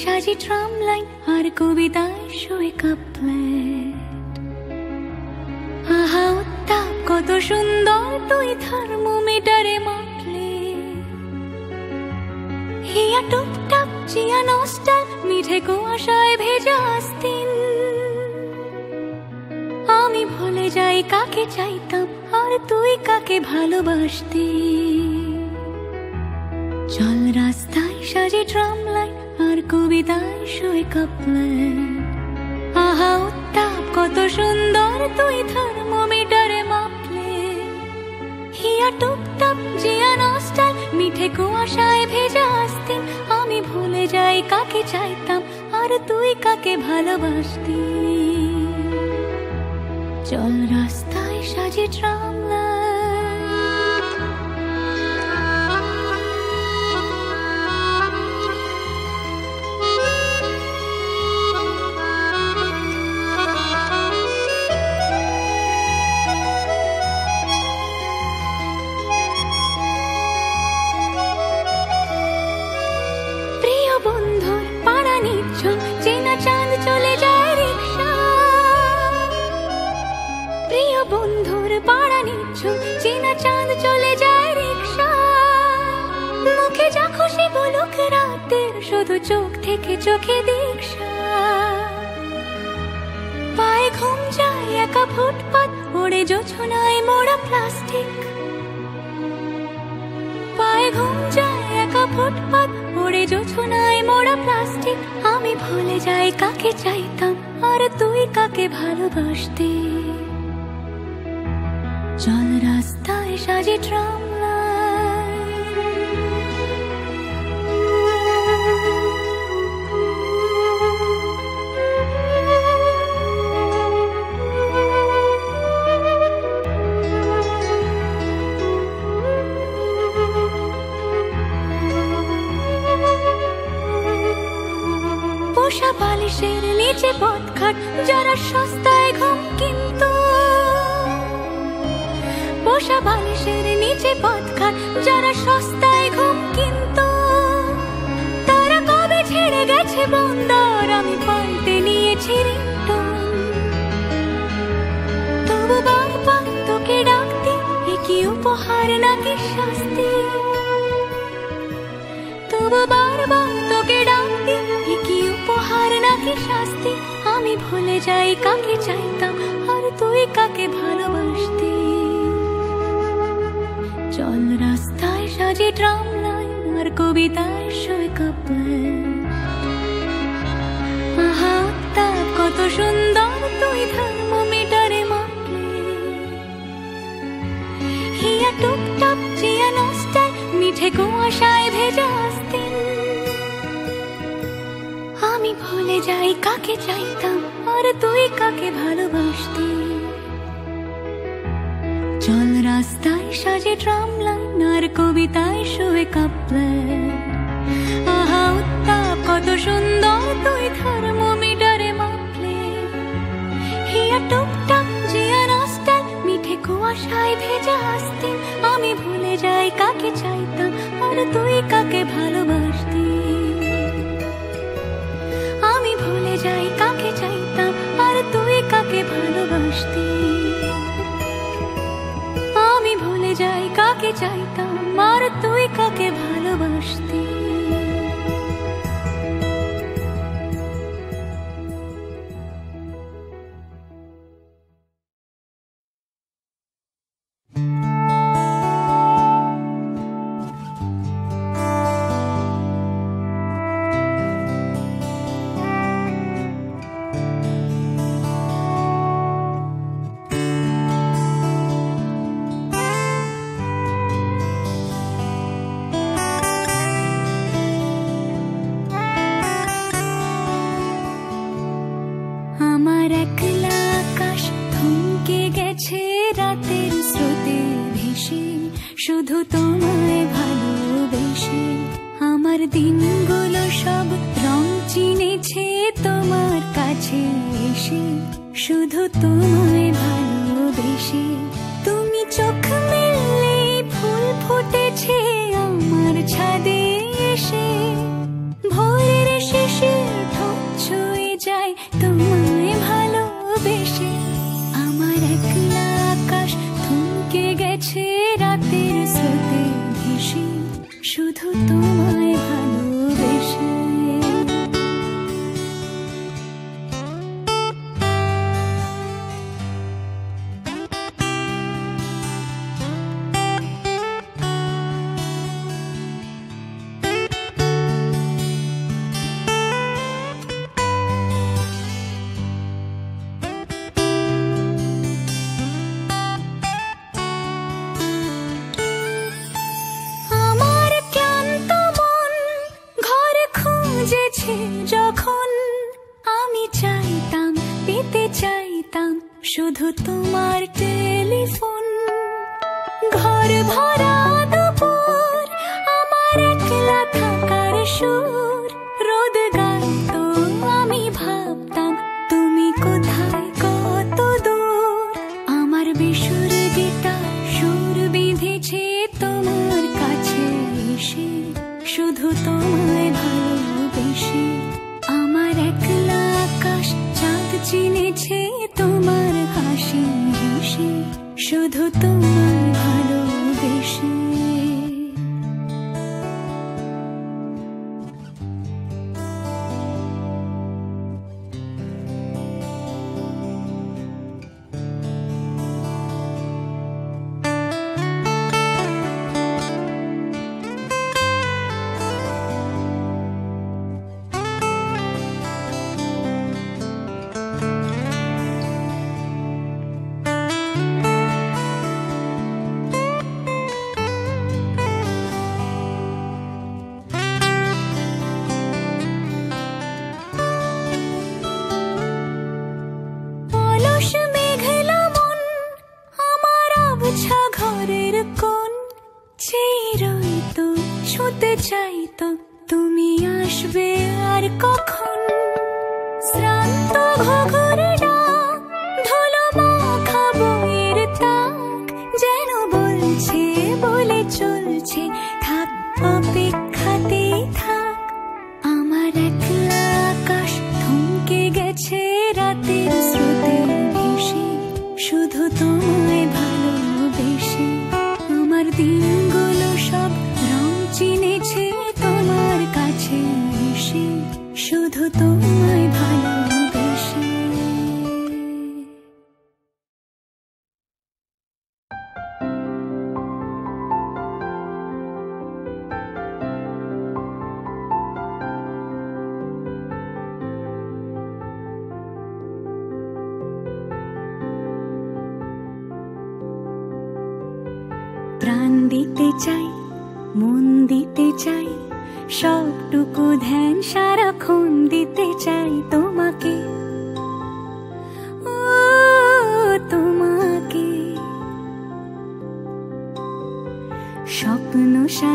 সাজি tram line আর কবিতায় শোয় কাপলেট আহা, উত্তাপ, কত সুন্দর তুই থার্মোমিটারে মাপলে। হিয়া টুপটাপ, চিয়া নস্টাল মিঠে কুয়াশায় ভেজা আস্তিন। আমি ভুলে যাই কাকে চাইতাম আর তুই কাকে ভালোবাসতি। চল রাস্তায় সাজে ট্রাম লাইন কবিতায় শোয় কাপলেট আহা, উত্তাপ, কত সুন্দর তুই থার্মোমিটারে মাপলে। হিয়া টুপটাপ জিয়া নস্টাল, মিঠে কুয়াশায় ভেজা আসতিন। আমি ভুলে যাই কাকে চাইতাম, আর তুই কাকে ভালোবাসতি। চল রাস্তায় সাজে ট্রাম থেকে চোখে দীক্ষা। পায়ে ঘুম যায় একা ফুটপাত, ওড়ে জোছনায় মোড়া প্লাস্টিক পায়ে ঘুম যায় একা ফুটপাত, ওড়ে জোছনায় মোড়া প্লাস্টিক আমি ভুলে যাই কাকে চাইতাম, আর তুই কাকে ভালোবাসতে? চল রাস্তায় সাজে ট্রাম উপহার নাকি শাস্তি? তবু বারবার তোকে ডাকতে কি উপহার নাকি শাস্তি? আমি ভুলে যাই, কাকে চাইতাম, আর তুই কাকে ভালোবাসতি? চল রাস্তায় সাজে ট্রাম লাইন, আর কবিতায় সই কাপড় কত সুন্দর তুই থার্মোমিটারে মিঠে কুয়াশায় ভেজা আসতেন। আমি ভুলে যাই কাকে চাইতাম, আর তুই কাকে ভালোবাসতি? চল রাস্তায় সাজে ট্রাম লাইন আর কবিতায় শুয়ে কাপলে। আহা, উত্তাপ, কত সুন্দর তুই থার্মোমিটারে মাপলে কুয়াশায় ভেজা আসতি আমি ভুলে যাই কাকে চাইতাম, আর তুই কাকে ভালোবাসতি? আমি ভুলে যাই কাকে চাইতাম, আর তুই কাকে ভালোবাসতি? আমি ভুলে যাই কাকে চাইতাম, আর তুই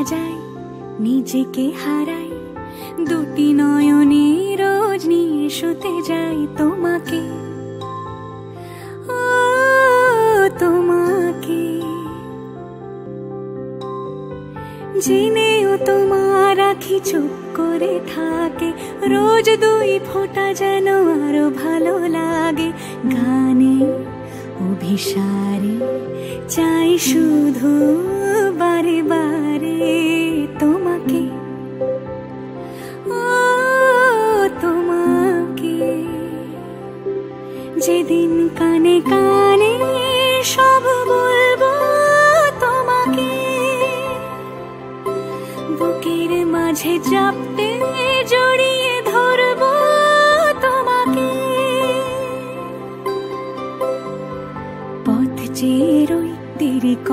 যায়, নিজেকে হারাই দুটি নয়নে রোজ নিয়ে শুতে যাই তোমাকে। তোমাকে। জেনেও তোমার রাখি চুপ করে থাকে, রোজ দুই ফোঁটা যেন আরও ভালো লাগে। গানে, অভিসারে চাই শুধু বারে বারে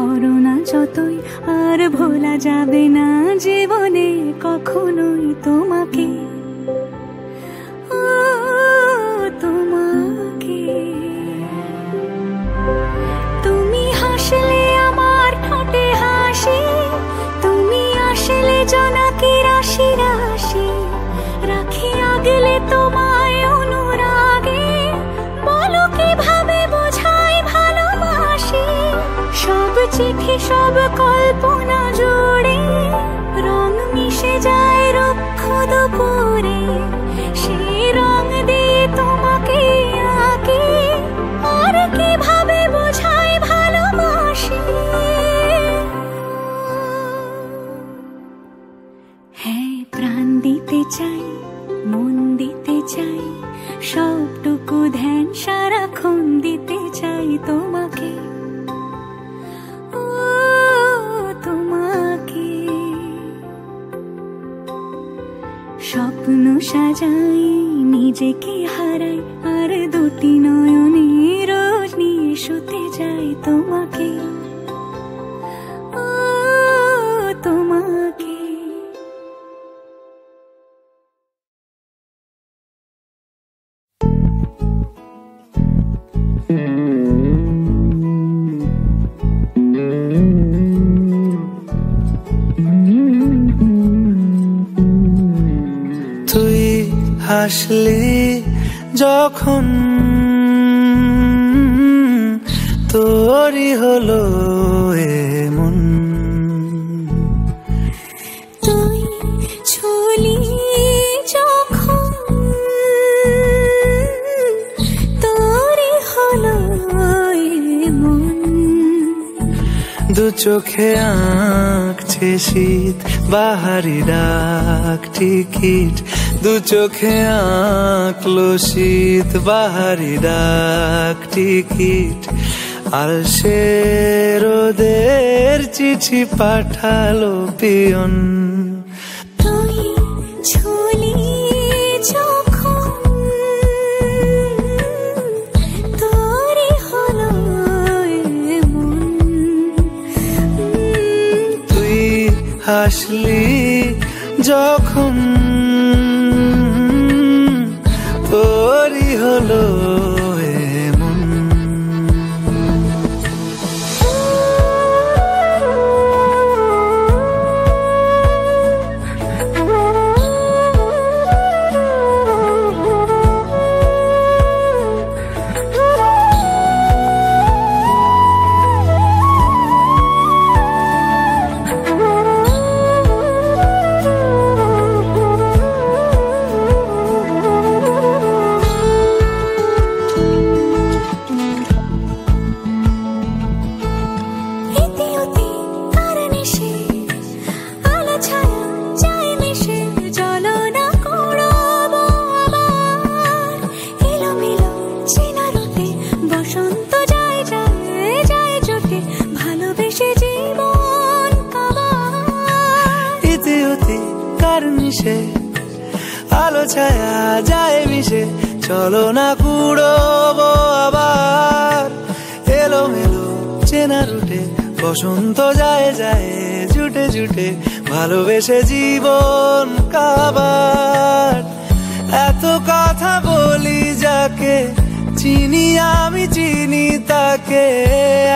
করোনা যতই আর ভোলা যাবে না জীবনে, কখনোই তোমাকে। তোমাকে। তুমি হাসলে আমার তুমি জনাকে রাশি রাশি রাখি আগলে তোমার দেখি কল্পনা জুড়ে রং মিশে যায় রক্ষ দুপুরে। সাজাই নিজেকে হারাই আর দুটি নয়। হাসলি যখন তোরই হলো এমন। তুই যখন তোরই হলো মন দু চোখে আঁকছে শীত বাহারি ডাক টিকিট দু চোখে আঁকলো শীত বাহারি ডাক টিকিট। আর সে রোদের চিঠি পাঠালো পিয়ন। হাসলি যখন ভালোবেসে জীবন কাবার। এত কথা বলি যাকে, চিনি আমি, চিনি তাকে।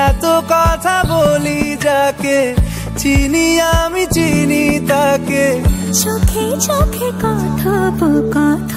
এত কথা বলি যাকে, চিনি আমি, চিনি তাকে। চোখে চোখে কথা তুই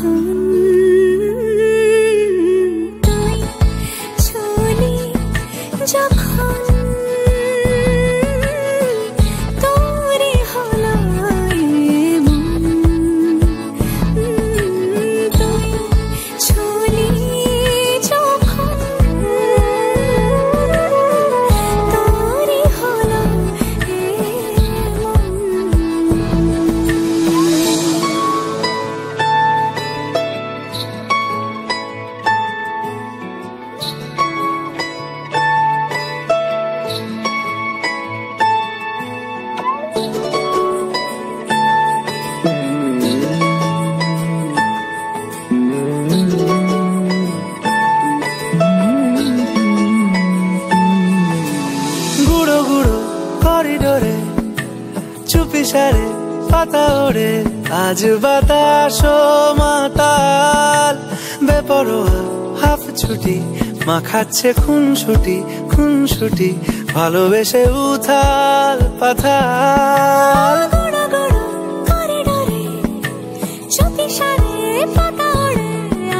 ওড়ে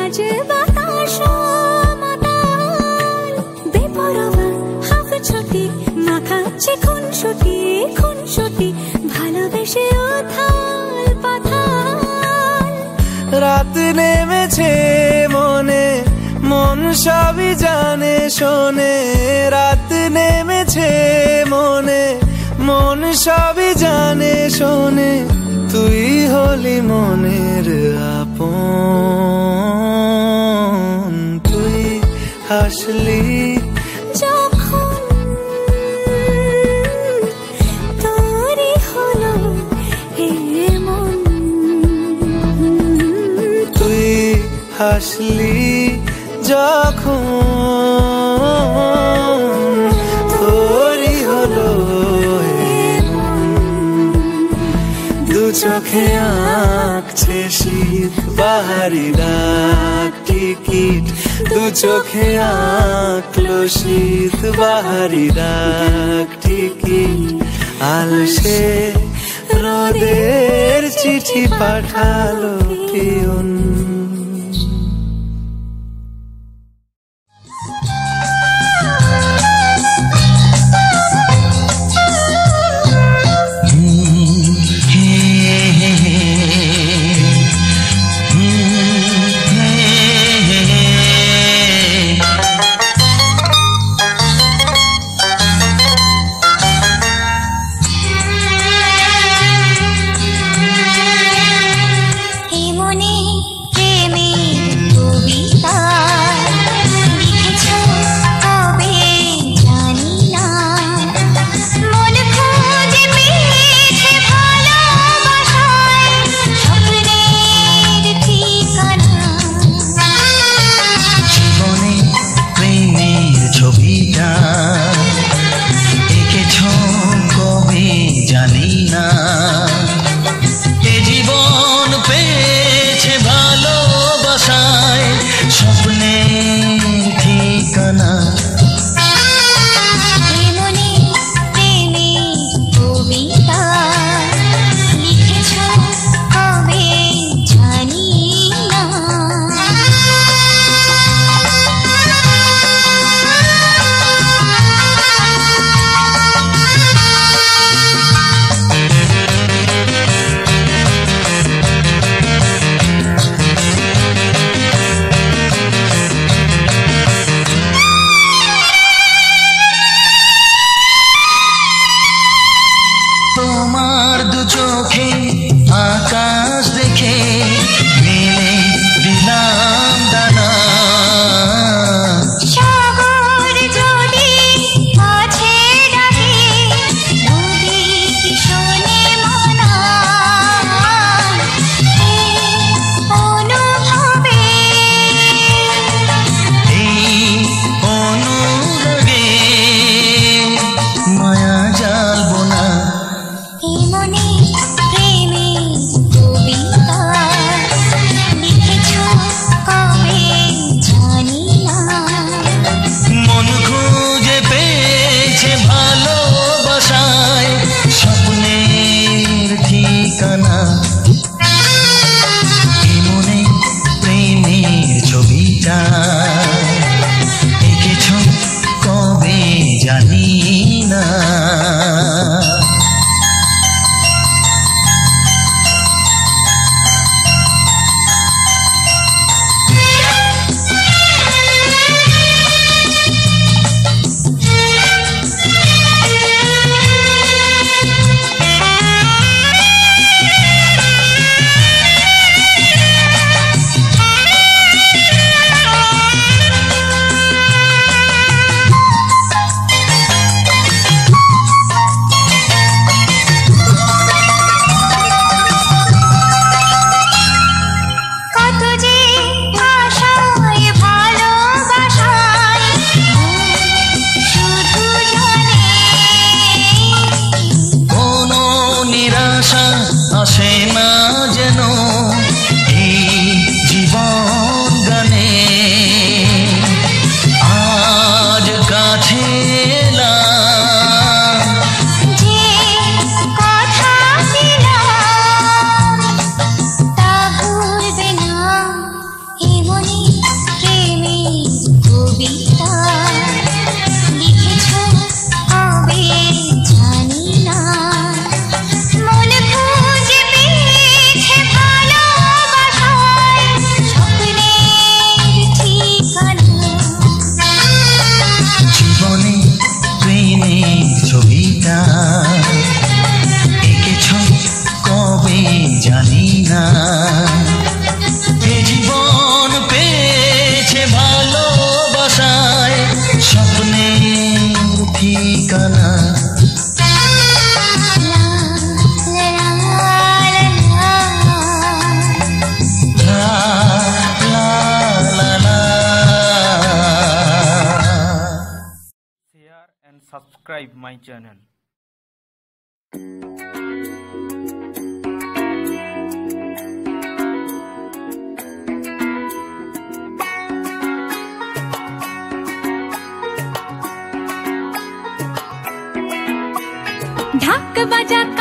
আজ বাতাস মাতাল বেপরোয়া হাফ ছুটি মাখাচ্ছে খুন ছুটি খুন ছুটি ভালোবেসে উথাল পাথাল। রাত নেমেছে জানে শোনে রাত নেমেছে মনে মন সবই জানে শোনে তুই হলি মনের আপন। তুই হাসলি। হাসলি। যখন তোরি হলো দু চোখে আঁকছে শীত বাহারি ডাক টিকিট, দু চোখে আঁকলো শীত বাহারি ডাক টিকিট। আলসে রোদের চিঠি পাঠালো পিয়ন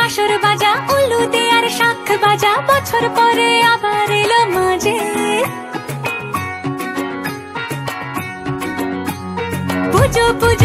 আসর বাজা উলুদে আর শাখ বাজা বছর পরে আবার এলো মাঝে। পুজো পুজো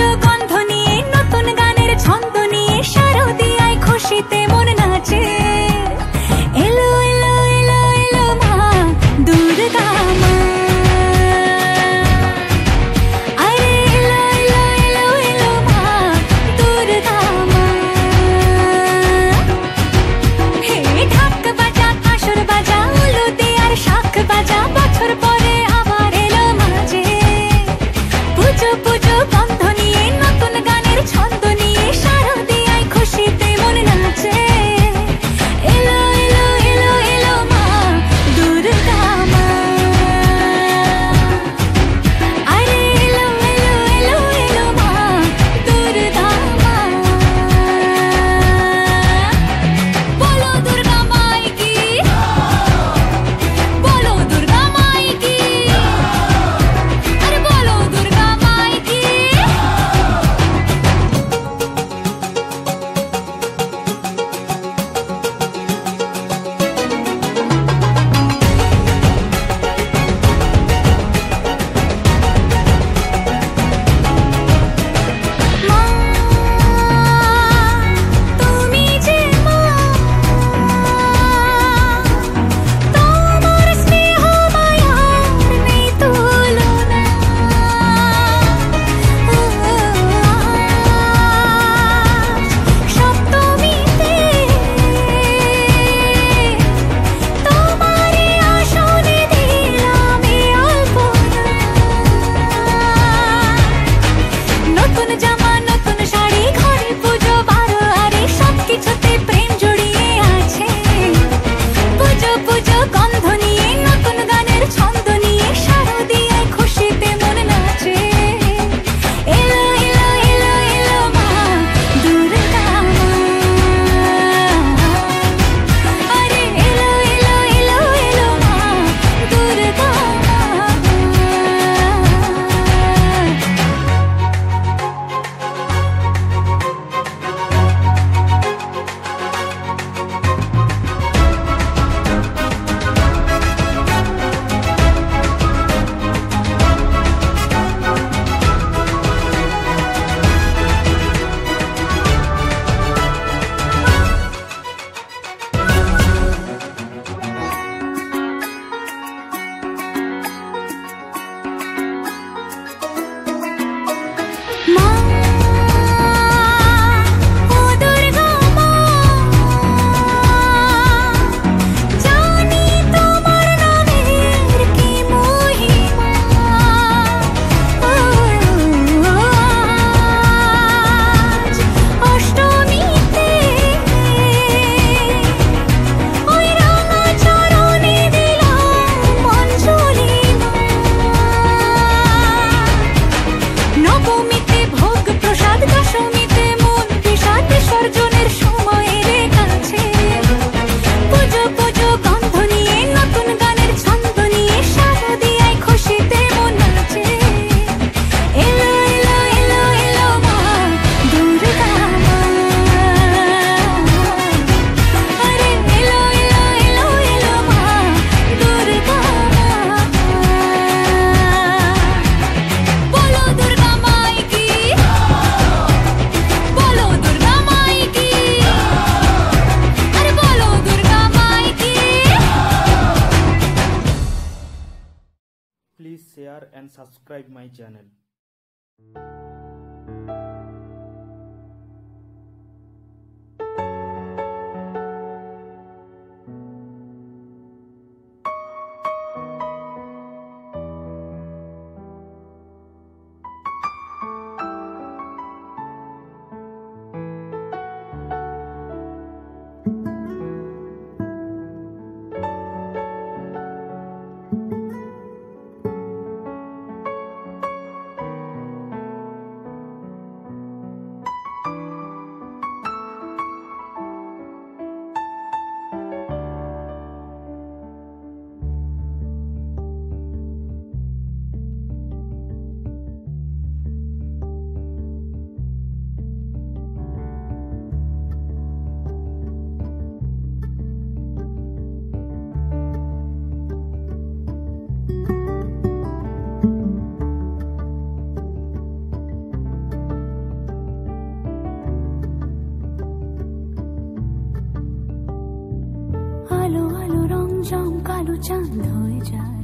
চাঁদ হয়ে যায়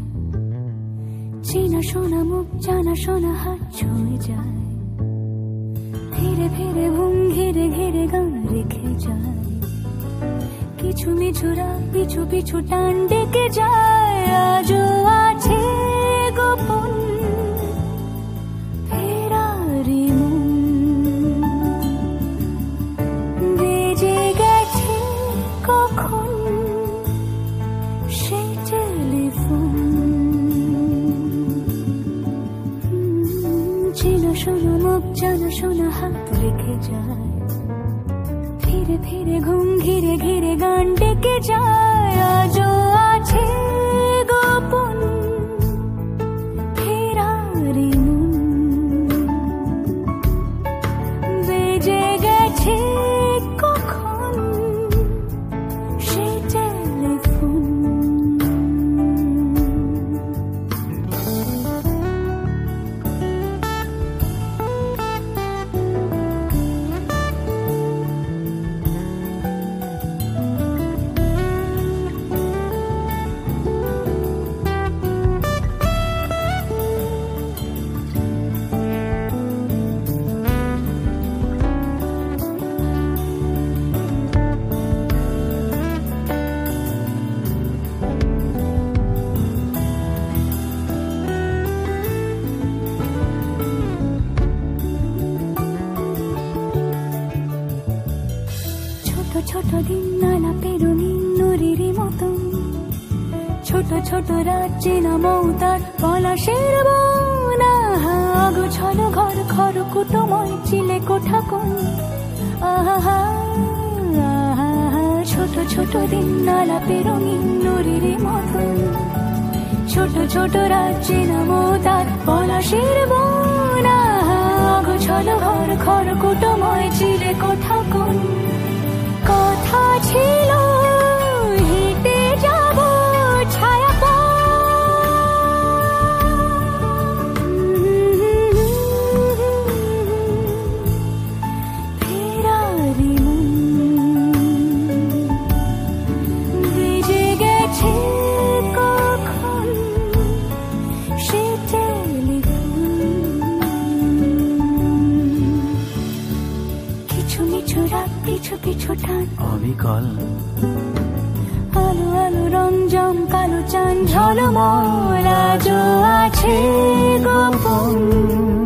চেনা মুখ, জানা হাত ছুঁয়ে যায়। ধীরে ধীরে ঘুম, ঘিরে ঘিরে গান রেখে যায়। কিছু মিছুরা, পিছু পিছু টান ডেকে যায়। আজও আছে গোপন ছোট ছোট রাজ্যে নামও তার পলাশের বোনা। ছল ঘর, খর কুটময় চিলে কোঠা কোন ছোট ছোট দিন নালা পেরুনি নুরির মতন। ছোট ছোট রাজ্যে নামও তার পলাশের বোনা। ছল ঘর, খর কুটময় চিলে কোঠা কোন কথা ছিল পিছু পিছু টান অবিকল। আলো আলো রঞ্জম কালো চান ঝলমল আজও আছে গোপন।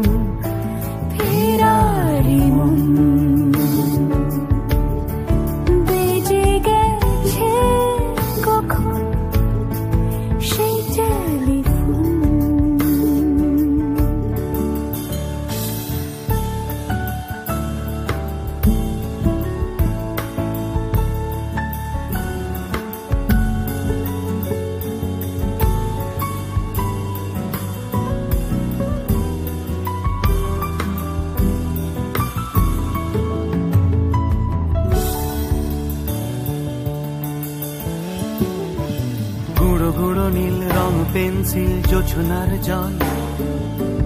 জোছনার জল।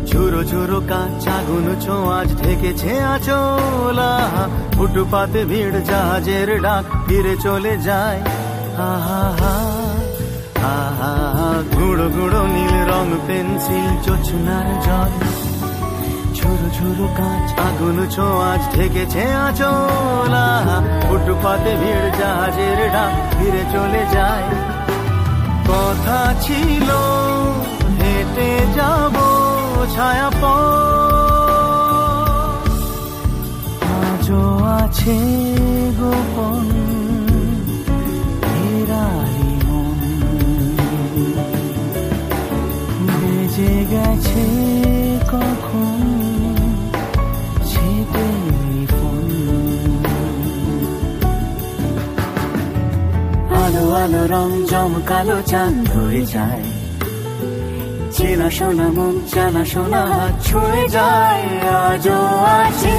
ঝুরো ঝুরো কাঁচ আগুন ছোঁয়াজ ঢেকেছে আচলা। ফুটপাতে ভিড় জাহাজের ডাক, ফিরে চলে যায়। আহা হা নীল রং পেন্সিল জোছনার জল। ঝুরো ঝুরো কাঁচ আগুন ছোঁয়াজ ঢেকেছে আচলা। ফুটপাতে ভিড় জাহাজের ডাক, ফিরে চলে যায়। কথা ছিল হেঁটে যাব ছায়া আজও আছে গোপন ফেরারি মন। বেজে গেছে কখন আলো আলো রং জমকালো চাঁদ হয়ে যায়। চেনা শোনা মন জানা শোনা ছুঁয়ে যায় আজও আছে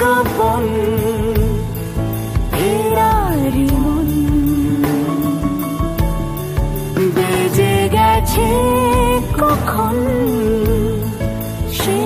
গোপন বেজে গেছে কখন সে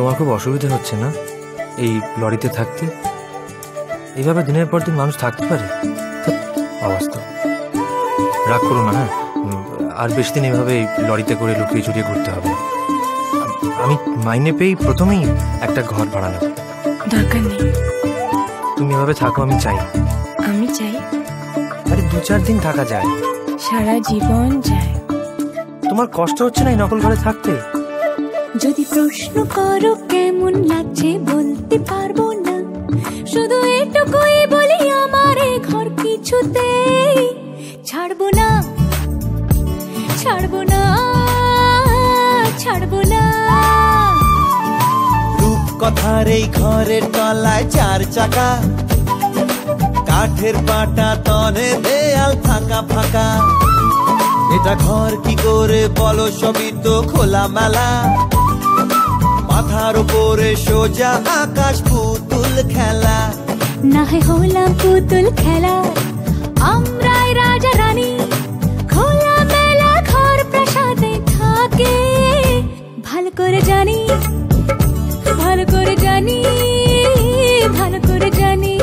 তোমার খুব অসুবিধা হচ্ছে না? এই লরিতে থাকতে? এইভাবে দিনের পর দিন মানুষ থাকতে পারে? অবাস্তব। রাগ করো না হ্যাঁ? আর বেশি দিন এভাবে লরিতে করে লুকিয়ে চুরিয়ে ঘুরতে হবে। আমি মাইনে পেয়েই প্রথমেই একটা ঘর ভাড়া নেব। দরকার নেই। তুমি এভাবে থাকো আমি চাই। আমি চাই আরে দু চার দিন থাকা যায়। সারা জীবন যায়। তোমার কষ্ট হচ্ছে না এই নকল ঘরে থাকতে? যদি প্রশ্ন করো, কেমন লাগছে বলতে পারব না। শুধু এটুকুই বলি, আমার ঘর কিছুতেই ছাড়বো না। ছাড়বো না ছাড়বো না। রূপকথার এই ঘরের তলায় চার চাকা। কাঠের পাটা তনে দেয়াল ফাঁকা ফাঁকা। এটা ঘর কি করে বলো, সবই তো খোলা মেলা মাথার উপরে সোজা আকাশ পুতুল খেলা। না হলাম পুতুল খেলা। আমরাই রাজা রানী, খোলা মেলা ঘর প্রসাদে থাকে। ভালো করে জানি, ভালো করে জানি, ভালো করে জানি।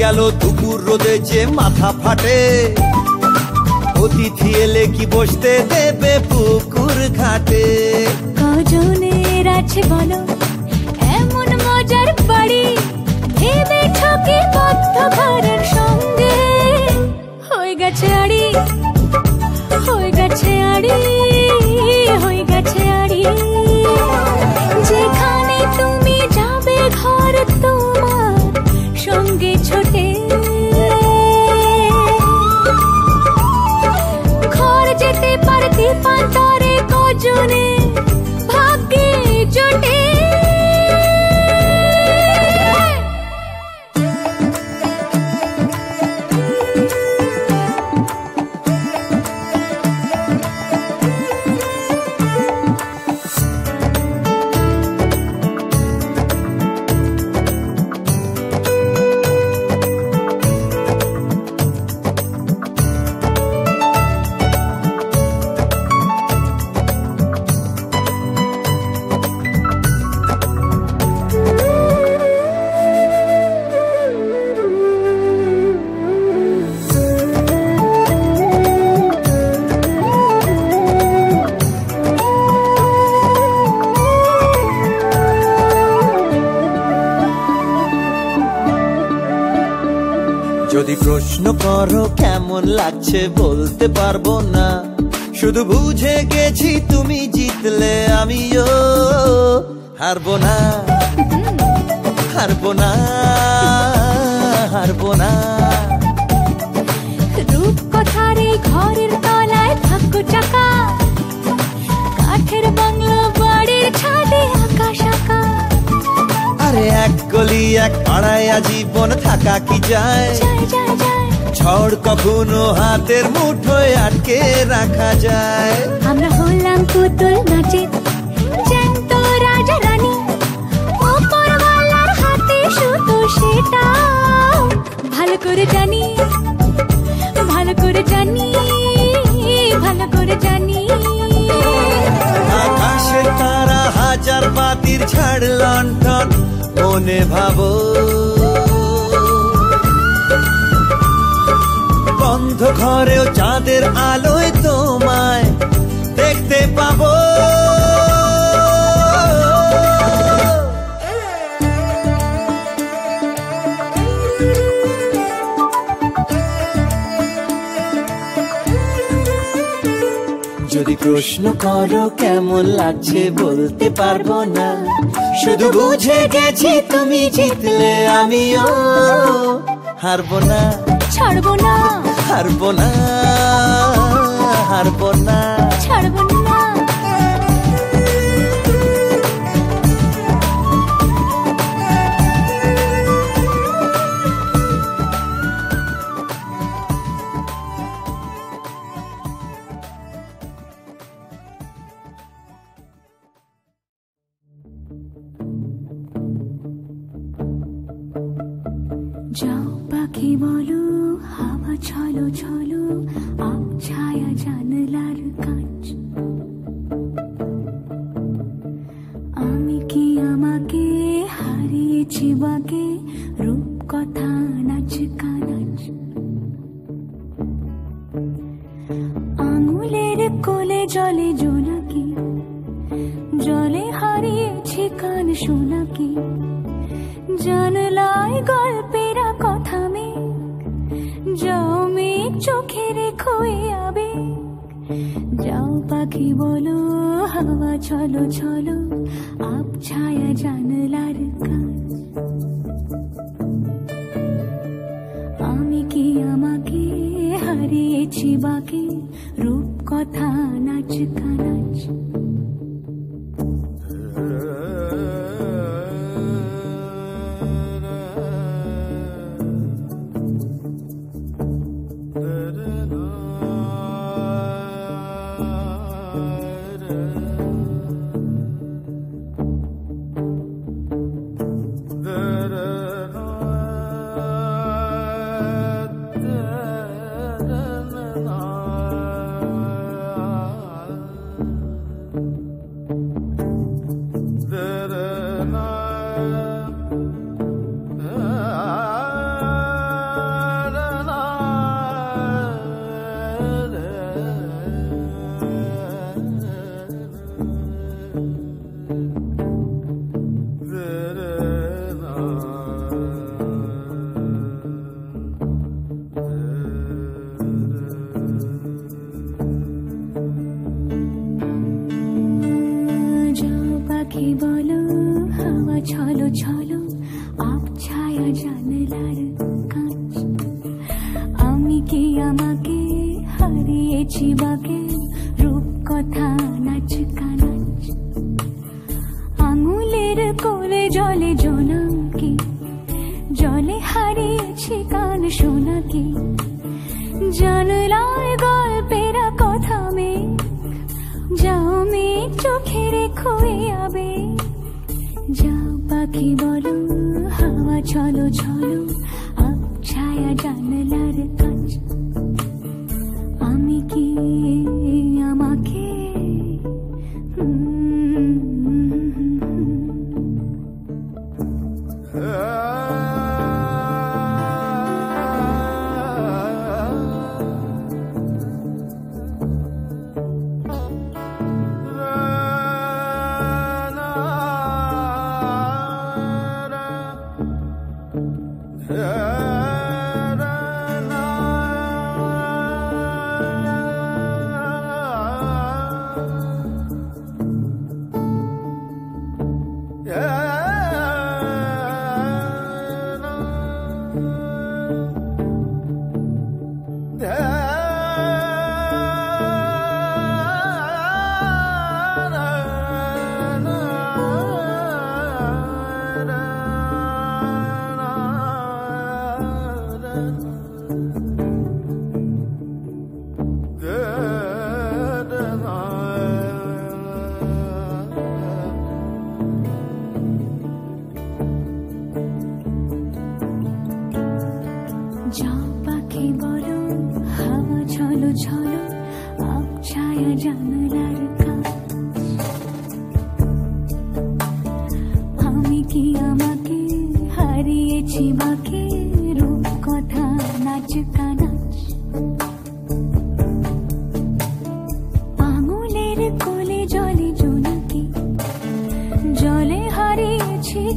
গেল দুপুর রোদে যে মাথা ফাটে। অতিথি এলে কি বসতে দেবে পুকুর ঘাটে? কজনের আছে বলো, এমন মজার বাড়ি? ভেবে ঠকে বদ্ধ লাগছে বলতে পারব না। শুধু বুঝে গেছি তুমি জিতলে আমিও হারবো না হারবো না হারবো না। রূপ কথার এই ঘরের তলায় ভাগ্য চাকা কাঠের বাংলো বাড়ির ছাদে আকাশ আঁকা আরে এক গলি এক পাড়ায় আজীবন থাকা কি যায়? যায় যায় যায়। ঝড় কখনো হাতের মুঠোয় আটকে রাখা যায়। আমরা হলাম পুতুল নাচে জ্যান্ত ভালো করে জানি ভালো করে জানি ভালো করে জানি। আকাশে তারা হাজার বাতির ছাড় লন্ঠন মনে ভাবো। অন্ধকারেও চাঁদের আলোয় তোমায় দেখতে পাবো। যদি প্রশ্ন করো, কেমন লাগছে বলতে পারব না। শুধু বুঝে গেছি তুমি জিতলে আমিও হারবো না। ছাড়বো না। ছাড়বো না হারবো না। ছাড়বো না। যাও পাখি বলো হা ছলো ছলো আবছায়া জানলার কাঁচ আমি কি আমাকে হারিয়েছি বাকে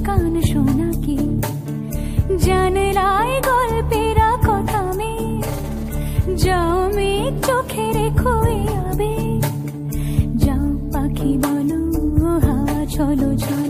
কান গান শোনাকি জানলায় গল্পেরা কথা মে যাও মে চোখে রেখো আবে যাও পাখি বলো, হাওয়া চলো চলো